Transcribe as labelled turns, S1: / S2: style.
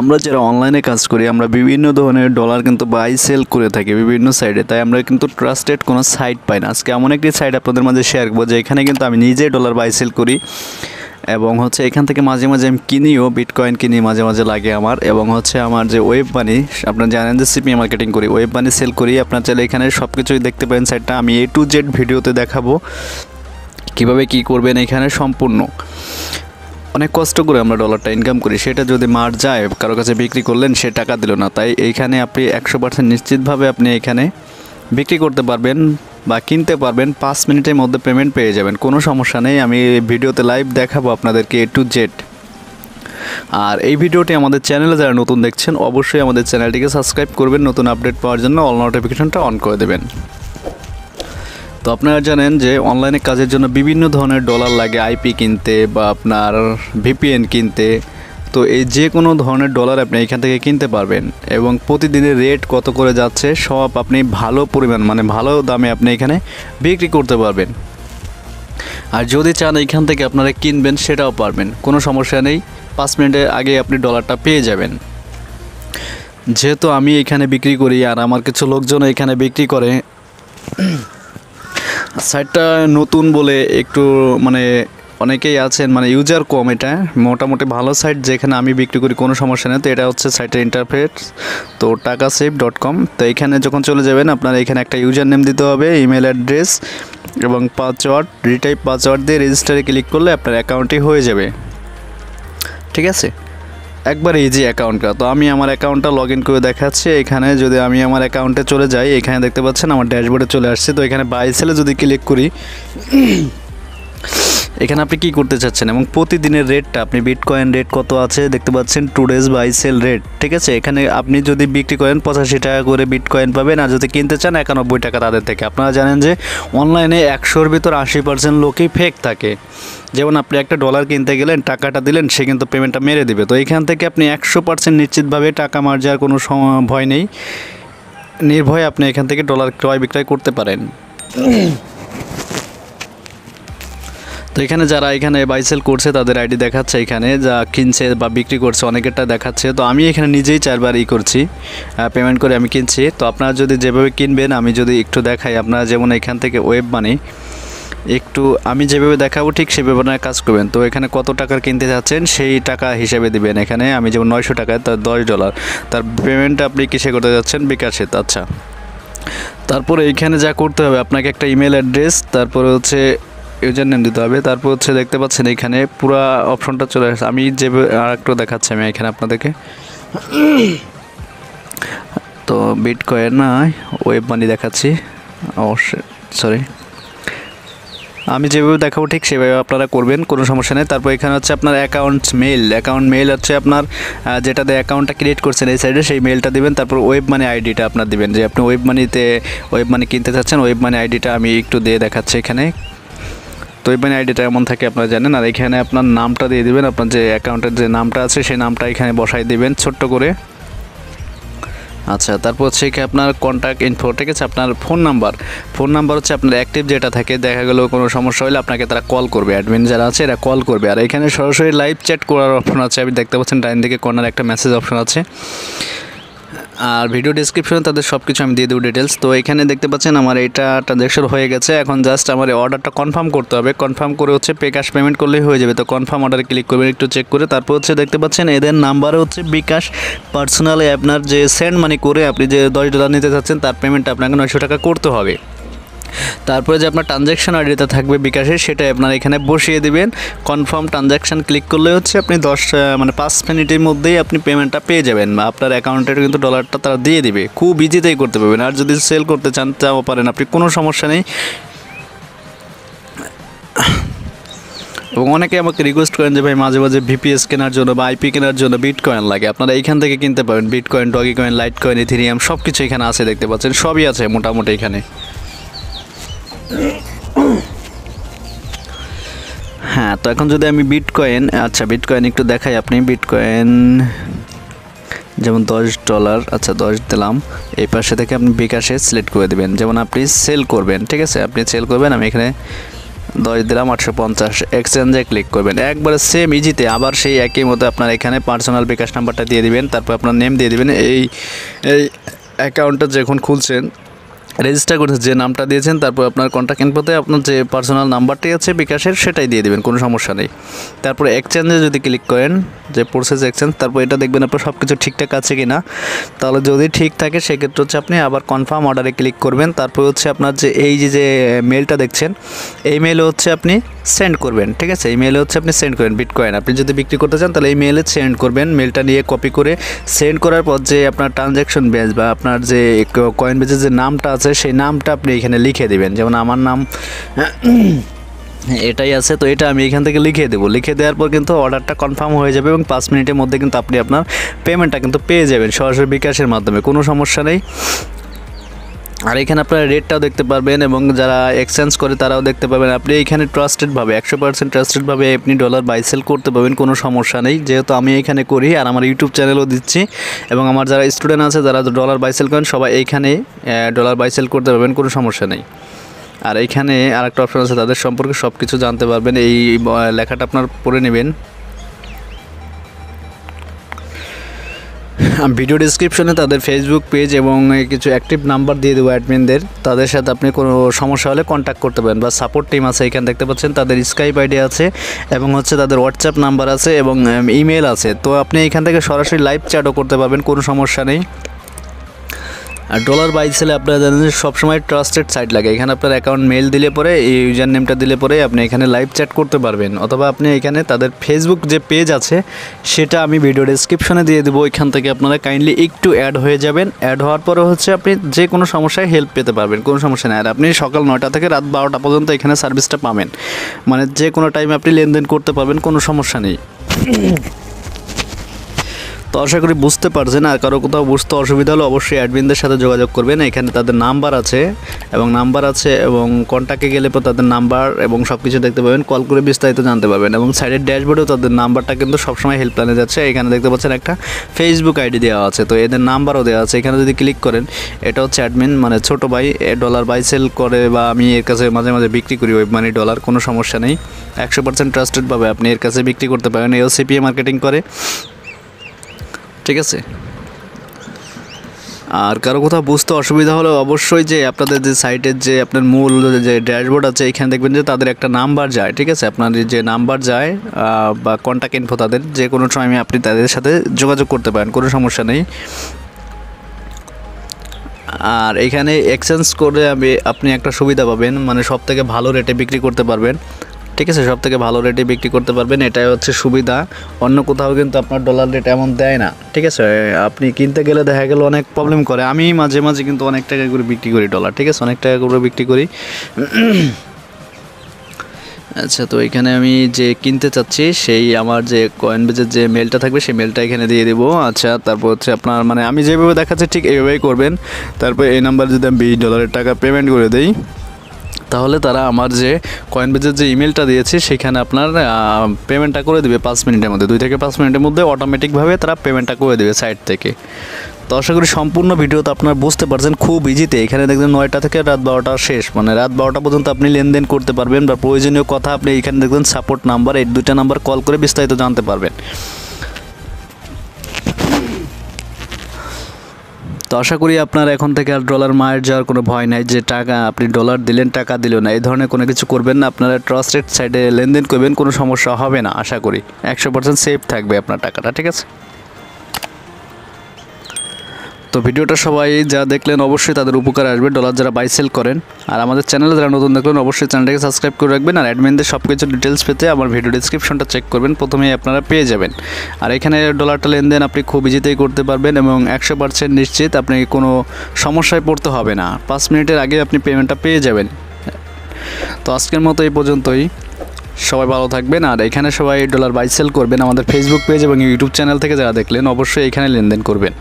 S1: আমরা যারা অনলাইনে কাজ করি, আমরা বিভিন্ন ধরনের ডলার কিন্তু বাই সেল করে থাকি বিভিন্ন সাইডে তাই আমরা কিন্তু ট্রাস্টেড কোনো সাইট পাই না। আজকে এমন একটি সাইট আপনাদের মাঝে শেয়ার করব, যে এখানে কিন্তু আমি নিজেই ডলার বাই সেল করি এবং হচ্ছে এখান থেকে মাঝে মাঝে আমি কিনিও বিটকয়েন কিনি মাঝে মাঝে লাগে আমার। এবং হচ্ছে আমার যে ওয়েব মানি আপনারা জানেন যে সিপি মার্কেটিং করি ওয়েব মানি সেল করি। আপনার চাইলে এখানে সব কিছুই দেখতে পাবেন সাইটটা আমি এ টু জেড ভিডিওতে দেখাবো, কীভাবে কি করবেন এখানে সম্পূর্ণ। অনেক কষ্ট করে আমরা ডলারটা ইনকাম করি। সেটা যদি মার যায়, কারও কাছে বিক্রি করলেন, সে টাকা দিল না। তাই এইখানে আপনি একশো পার্সেন্ট নিশ্চিতভাবে আপনি এখানে বিক্রি করতে পারবেন বা কিনতে পারবেন। পাঁচ মিনিটের মধ্যে পেমেন্ট পেয়ে যাবেন। কোনো সমস্যা নেই। আমি ভিডিওতে লাইভ দেখাবো আপনাদেরকে এ টু জেড আর এই ভিডিওটি আমাদের চ্যানেলে যারা নতুন দেখছেন, অবশ্যই আমাদের চ্যানেলটিকে সাবস্ক্রাইব করবেন। নতুন আপডেট পাওয়ার জন্য অল নোটিফিকেশনটা অন করে দেবেন। তো আপনারা জানেন যে অনলাইনে কাজের জন্য বিভিন্ন ধরনের ডলার লাগে আইপি কিনতে বা আপনার ভিপিএন কিনতে। তো এই যে কোনো ধরনের ডলার আপনি এখান থেকে কিনতে পারবেন এবং প্রতিদিনের রেট কত করে যাচ্ছে সব আপনি ভালো পরিমাণ মানে ভালো দামে আপনি এখানে বিক্রি করতে পারবেন। আর যদি চান এখান থেকে আপনারা কিনবেন সেটাও পারবেন, কোনো সমস্যা নেই, পাঁচ মিনিটের আগে আপনি ডলারটা পেয়ে যাবেন। যেহেতু আমি এখানে বিক্রি করি আর আমার কিছু লোকজন এখানে বিক্রি করে সাইটটা নতুন বলে একটু মানে অনেকেই আছেন মানে ইউজার কম এটা। মোটামুটি ভালো সাইট যেখানে আমি বিক্রি করি কোনো সমস্যা নেই। তো এটা হচ্ছে সাইটের ইন্টারফেস তো টাকা সেভ ডট কম তো এখানে যখন চলে যাবেন, আপনার এখানে একটা ইউজার নেম দিতে হবে ইমেল অ্যাড্রেস এবং পাসওয়ার্ড রিটাইপ পাসওয়ার্ড দিয়ে রেজিস্টারে ক্লিক করলে আপনার অ্যাকাউন্টটি হয়ে যাবে। ঠিক আছে? একবার ইজি অ্যাকাউন্টটা তো আমি আমার অ্যাকাউন্টটা লগ ইন করে দেখাচ্ছি। এখানে যদি আমি আমার অ্যাকাউন্টে চলে যাই, এখানে দেখতে পাচ্ছেন আমার ড্যাশবোর্ডে চলে আসছে। তো এখানে বাইসেলে যদি ক্লিক করি এখানে আপনি কি করতে চাচ্ছেন? এবং প্রতিদিনের রেটটা, আপনি বিটকয়েন রেট কত আছে? দেখতে পাচ্ছেন two days buy sell rate ঠিক আছে? এখানে আপনি যদি বিক্রি করেন পঁচাশি টাকা করে বিটকয়েন পাবেন, আর যদি কিনতে চান একানব্বই টাকা তাদের থেকে। আপনারা জানেন যে অনলাইনে একশোর ভিতর আশি পার্সেন্ট লোকই ফেক থাকে। যেমন আপনি একটা ডলার কিনতে গেলেন, টাকাটা দিলেন, সে কিন্তু পেমেন্টটা মেরে দিবে। তো এখান থেকে আপনি একশো পার্সেন্ট নিশ্চিতভাবে টাকা মার যাওয়ার কোনো ভয় নেই। নির্ভয়ে আপনি এখান থেকে ডলার ক্রয় বিক্রয় করতে পারেন। তো এখানে যারা এখানে বাইসেল করছে, তাদের আইডি দেখাচ্ছে এখানে, যা কিনছে বা বিক্রি করছে, অনেকেরটা দেখাচ্ছে। তো আমি এখানে নিজেই চারবার ই করছি পেমেন্ট করে আমি কিনছি। তো আপনারা যদি যেভাবে কিনবেন, আমি যদি একটু দেখাই, আপনারা যেমন এখান থেকে ওয়েব মানি একটু আমি যেভাবে দেখাবো, ঠিক সেভাবে আপনারা কাজ করবেন। তো এখানে কত টাকার কিনতে যাচ্ছেন, সেই টাকা হিসেবে দিবেন। এখানে আমি যেমন নয়শো টাকায় তার দশ ডলার তার পেমেন্টটা আপনি কিসে করতে যাচ্ছেন? বিকাশে আচ্ছা। তারপরে এইখানে যা করতে হবে, আপনাকে একটা ইমেল অ্যাড্রেস তারপরে হচ্ছে ইউজার নেম দিতে হবে। তারপর হচ্ছে দেখতে পাচ্ছেন এখানে পুরো অপশনটা চলে আসছে। আমি যে আর একটু দেখাচ্ছি আমি এখানে আপনাদেরকে। তো বিটকয়েন না ওয়েব মানি দেখাচ্ছি। অবশ্যই সরি আমি যেভাবে দেখাবো ঠিক সেভাবে আপনারা করবেন, কোনো সমস্যা নেই। তারপর এখানে হচ্ছে আপনার অ্যাকাউন্ট মেল অ্যাকাউন্ট মেল হচ্ছে আপনার যেটা দিয়ে অ্যাকাউন্টটা ক্রিয়েট করছেন এই সাইডে সেই মেলটা দিবেন। তারপর ওয়েব মানি আইডিটা আপনার দিবেন। যে আপনি ওয়েব মানিতে ওয়েব মানি কিনতে চাচ্ছেন ওয়েব মানি আইডিটা আমি একটু দিয়ে দেখাচ্ছি এখানে। তো ওয়েব মানি আইডিটা এমন থাকে আপনারা জানেন? আর এখানে আপনার নামটা দিয়ে দিবেন, আপনার যে অ্যাকাউন্টের যে নামটা আছে সেই নামটা এখানে বসাই দিবেন ছোট্ট করে। আচ্ছা তারপর হচ্ছে কি আপনার কন্ট্যাক্ট ইনফো ঠিক আছে? আপনার ফোন নাম্বার ফোন নাম্বার হচ্ছে আপনার অ্যাক্টিভ যেটা থাকে, দেখা গেলো কোনো সমস্যা হলে আপনাকে তারা কল করবে। অ্যাডমিন যারা আছে এরা কল করবে। আর এখানে সরাসরি লাইভ চ্যাট করার অপশন আছে। আপনি দেখতে পাচ্ছেন ডাইন দিকে কর্নার একটা মেসেজ অপশন আছে। আর ভিডিও ডিসক্রিপশনে তাদের সব কিছু আমি দিয়ে দেবো ডিটেলস তো এখানে দেখতে পাচ্ছেন আমার এটা ট্রানজ্যাকশন হয়ে গেছে। এখন জাস্ট আমার এই অর্ডারটা কনফার্ম করতে হবে। কনফার্ম করে হচ্ছে পে ক্যাশ পেমেন্ট করলেই হয়ে যাবে। তো কনফার্ম অর্ডারে ক্লিক করবেন, একটু চেক করে। তারপর হচ্ছে দেখতে পাচ্ছেন, এদের নাম্বারে হচ্ছে বিকাশ পার্সোনালি আপনার যে সেন্ড মানি করে আপনি যে দশ ডলার নিতে চাচ্ছেন তার পেমেন্টটা আপনাকে নয়শো টাকা করতে হবে। তারপরে যে আপনার ট্রানজ্যাকশন আইডিটা থাকবে বিকাশে সেটা আপনার এখানে বসিয়ে দিবেন। কনফার্ম ট্রানজ্যাকশন ক্লিক করলে হচ্ছে আপনি দশ মানে পাঁচ মিনিটের মধ্যেই আপনি পেমেন্টটা পেয়ে যাবেন বা আপনার অ্যাকাউন্টের কিন্তু ডলারটা তারা দিয়ে দিবে। খুব ইজিতেই করতে পারবেন। আর যদি সেল করতে চান, তাও পারেন। আপনি কোনো সমস্যা নেই। এবং অনেকে আমাকে রিকোয়েস্ট করেন যে, ভাই, মাঝে মাঝে ভিপিএস কেনার জন্য বা আইপি কেনার জন্য বিটকয়েন লাগে। আপনারা এইখান থেকে কিনতে পারেন bitcoin dogecoin litecoin ethereum সব কিছু এখানে আছে দেখতে পাচ্ছেন। সবই আছে মোটামুটি এখানে। হ্যাঁ তো এখন যদি আমি বিটকয়েন আচ্ছা বিটকয়েন একটু দেখাই আপনি। বিটকয়েন যেমন দশ ডলার আচ্ছা দশ দিলাম। এই পাশে থেকে আপনি বিকাশে সিলেক্ট করে দেবেন। যেমন আপনি সেল করবেন, ঠিক আছে? আপনি সেল করবেন, আমি এখানে দশ দিলাম, আটশো পঞ্চাশ। এক্সচেঞ্জে ক্লিক করবেন। একবারে সেম ইজিতে আবার সেই একই মতো আপনার এখানে পার্সোনাল বিকাশ নাম্বারটা দিয়ে দিবেন, তারপর আপনার নেম দিয়ে দিবেন। এই এই অ্যাকাউন্টটা যখন খুলছেন রেজিস্টার করে যে নামটা দিয়েছেন, তারপর আপনার কন্ট্যাক্ট ইনফোতে আপনার যে পার্সোনাল নাম্বারটি আছে বিকাশের, সেটাই দিয়ে দেবেন, কোনো সমস্যা নেই। তারপর এক্সচেঞ্জে যদি ক্লিক করেন, যে প্রসেস এক্সচেঞ্জ তারপর এটা দেখবেন আপনার সব কিছু ঠিকঠাক আছে কি না তাহলে যদি ঠিক থাকে, সেক্ষেত্রে হচ্ছে আপনি আবার কনফার্ম অর্ডারে ক্লিক করবেন। তারপর হচ্ছে আপনার যে, এই যে যে মেলটা দেখছেন, এই মেলে হচ্ছে আপনি সেন্ড করবেন, ঠিক আছে? এই মেলে হচ্ছে আপনি সেন্ড করবেন বিটকয়েন আপনি যদি বিক্রি করতে চান, তাহলে এই মেলে সেন্ড করবেন। মেলটা নিয়ে কপি করে সেন্ড করার পর যে আপনার ট্রানজ্যাকশন বেজ বা আপনার যে কয়েন বেজের যে নামটা আছে, সেই নামটা আপনি এখানে লিখে দিবেন। যেমন আমার নাম, এটাই আছে, তো এটা আমি এখান থেকে লিখে দেবো। লিখে দেওয়ার পর কিন্তু অর্ডারটা কনফার্ম হয়ে যাবে এবং পাঁচ মিনিটের মধ্যে কিন্তু আপনি আপনার পেমেন্টটা কিন্তু পেয়ে যাবেন সরাসরি বিকাশের মাধ্যমে। কোনো সমস্যা নেই। আর এখানে আপনারা রেটটাও দেখতে পারবেন এবং যারা এক্সচেঞ্জ করে তারাও দেখতে পাবেন আপনি এখানে ট্রাস্টেডভাবে একশো পার্সেন্ট ট্রাস্টেডভাবে আপনি ডলার বাই সেল করতে পারবেন, কোনো সমস্যা নেই। যেহেতু আমি এখানে করি আর আমার ইউটিউব চ্যানেলও দিচ্ছি এবং আমার যারা স্টুডেন্ট আছে, যারা ডলার বাই সেল করেন, সবাই এইখানে ডলার বাই সেল করতে পারবেন, কোনো সমস্যা নেই। আর এইখানে আরেকটা অপশন আছে, তাদের সম্পর্কে সব কিছু জানতে পারবেন। এই লেখাটা আপনার পড়ে নেবেন। ভিডিও ডিসক্রিপশনে তাদের ফেসবুক পেজ এবং কিছু অ্যাক্টিভ নাম্বার দিয়ে দেবো অ্যাডমিনদের তাদের সাথে আপনি কোনো সমস্যা হলে কন্ট্যাক্ট করতে পারেন বা সাপোর্ট টিম আছে এখানে দেখতে পাচ্ছেন, তাদের স্কাইপ আইডি আছে এবং হচ্ছে তাদের হোয়াটসঅ্যাপ নাম্বার আছে এবং ইমেল আছে। তো আপনি এখান থেকে সরাসরি লাইভ চ্যাটও করতে পারবেন, কোনো সমস্যা নেই। আর ডলার বাই সেলে আপনারা জানেন যে সবসময় ট্রাস্টেড সাইট লাগে। এখানে আপনার অ্যাকাউন্ট মেল দিলে পরে, এই ইউজার নেমটা দিলে পরে আপনি এখানে লাইভ চ্যাট করতে পারবেন। অথবা আপনি এখানে তাদের ফেসবুক যে পেজ আছে, সেটা আমি ভিডিও ডিসক্রিপশনে দিয়ে দেবো। এখান থেকে আপনারা কাইন্ডলি একটু অ্যাড হয়ে যাবেন। অ্যাড হওয়ার পরে হচ্ছে আপনি যে কোনো সমস্যায় হেল্প পেতে পারবেন। কোনো সমস্যা নেই। আর আপনি সকাল নয়টা থেকে রাত বারোটা পর্যন্ত এখানে সার্ভিসটা পাবেন। মানে যে কোনো টাইমে আপনি লেনদেন করতে পারবেন, কোনো সমস্যা নেই। তো আশা করি বুঝতে পারছেন, আর কারও কোথাও বুঝতে অসুবিধা হলে অবশ্যই অ্যাডমিনদের সাথে যোগাযোগ করবেন। এখানে তাদের নাম্বার আছে, এবং নাম্বার আছে, এবং কন্ট্যাক্টে গেলে পর তাদের নাম্বার এবং সব কিছু দেখতে পাবেন। কল করে বিস্তারিত জানতে পারবেন, এবং সাইডের ড্যাশবোর্ডেও তাদের নাম্বারটা কিন্তু সবসময় হেল্পলাইনে যাচ্ছে। এখানে দেখতে পাচ্ছেন একটা ফেসবুক আইডি দেওয়া আছে, তো এদের নাম্বারও দেওয়া আছে। এখানে যদি ক্লিক করেন, এটা হচ্ছে অ্যাডমিন মানে ছোটো ভাই ডলার বাই সেল করে বা আমি এর কাছে মাঝে মাঝে বিক্রি করি ওয়েব মানি ডলার কোনো সমস্যা নেই। একশো পার্সেন্ট ট্রাস্টেডভাবে আপনি এর কাছে বিক্রি করতে পারেন। এও সিপিএ মার্কেটিং করে। ঠিক আছে? আর কারও কোথাও বুঝতে অসুবিধা হলে অবশ্যই যে আপনাদের যে সাইটের যে আপনার মূল যে ড্যাশবোর্ড আছে, এখানে দেখবেন যে তাদের একটা নাম্বার যায়, ঠিক আছে? আপনার যে নাম্বার যায় বা কন্ট্যাক্ট ইনফো তাদের, যে কোনো সময় আপনি তাদের সাথে যোগাযোগ করতে পারেন, কোনো সমস্যা নেই। আর এখানে এক্সচেঞ্জ করে আমি, আপনি একটা সুবিধা পাবেন মানে সব থেকে ভালো রেটে বিক্রি করতে পারবেন। ঠিক আছে সব থেকে ভালো রেটে বিক্রি করতে পারবেন, এটাই হচ্ছে সুবিধা। অন্য কোথাও কিন্তু আপনার ডলার রেট এমন দেয় না, ঠিক আছে? আপনি কিনতে গেলে দেখা গেল অনেক প্রবলেম করে, আমি মাঝে মাঝে কিন্তু অনেক টাকা করে বিক্রি করি ডলার ঠিক আছে? অনেক টাকা করে বিক্রি করি। আচ্ছা তো এখানে আমি যে কিনতে চাচ্ছি, সেই আমার যে কয়েন বেজের যে মেলটা থাকবে, সেই মেলটা এখানে দিয়ে দেবো। আচ্ছা তারপর হচ্ছে আপনার মানে আমি যেভাবে দেখাচ্ছি ঠিক এইভাবেই করবেন। তারপর এই নাম্বার যদি আমি বিশ ডলারের টাকা পেমেন্ট করে দিই তাহলে তারা আমার যে কয়েন বেজের যে ইমেলটা দিয়েছে, সেখানে আপনার পেমেন্টটা করে দেবে পাঁচ মিনিটের মধ্যে। দুই থেকে পাঁচ মিনিটের মধ্যে অটোমেটিকভাবে তারা পেমেন্টটা করে দেবে সাইট থেকে। তো আশা করি সম্পূর্ণ ভিডিওতে আপনারা বুঝতে পারছেন খুব ইজিতে এখানে দেখবেন নয়টা থেকে রাত বারোটা শেষ। মানে রাত বারোটা পর্যন্ত আপনি লেনদেন করতে পারবেন বা প্রয়োজনীয় কথা আপনি এখানে দেখবেন সাপোর্ট নাম্বার এই দুইটা নাম্বার কল করে বিস্তারিত জানতে পারবেন। তো আশা করি আপনার এখন থেকে আর ডলার মায়ের যাওয়ার কোনো ভয় নাই যে টাকা, আপনি ডলার দিলেন, টাকা দিল না। এই ধরনের কোনো কিছু করবেন না। আপনারা ট্রাস্টেড সাইডে লেনদেন করবেন, কোনো সমস্যা হবে না, আশা করি। একশো পার্সেন্ট সেফ থাকবে আপনার টাকাটা, ঠিক আছে? তো ভিডিওটা সবাই যা দেখলেন অবশ্যই তাদের উপকার আসবে। ডলার যারা বাই সেল করেন, আর আমাদের চ্যানেলে যারা নতুন দেখলেন অবশ্যই চ্যানেলটাকে সাবস্ক্রাইব করে রাখবেন, আর অ্যাডমিনদের সব কিছু ডিটেলস পেতে আমার ভিডিও ডিসক্রিপশনটা চেক করবেন, প্রথমেই আপনারা পেয়ে যাবেন। আর এখানে ডলারটা লেনদেন আপনি খুব ইজিতেই করতে পারবেন এবং একশো পার্সেন্ট নিশ্চিত আপনি কোনো সমস্যায় পড়তে হবে না। পাঁচ মিনিটের আগে আপনি পেমেন্টটা পেয়ে যাবেন। তো আজকের মতো এই পর্যন্তই। সবাই ভালো থাকবেন, আর এখানে সবাই ডলার বাই সেল করবেন। আমাদের ফেসবুক পেজ এবং ইউটিউব চ্যানেল থেকে যারা দেখলেন, অবশ্যই এখানে লেনদেন করবেন।